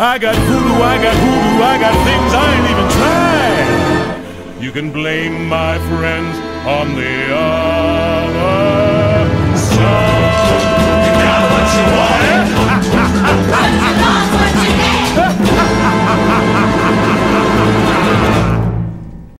I got voodoo, I got hoodoo, I got things I ain't even tried. You can blame my friends on the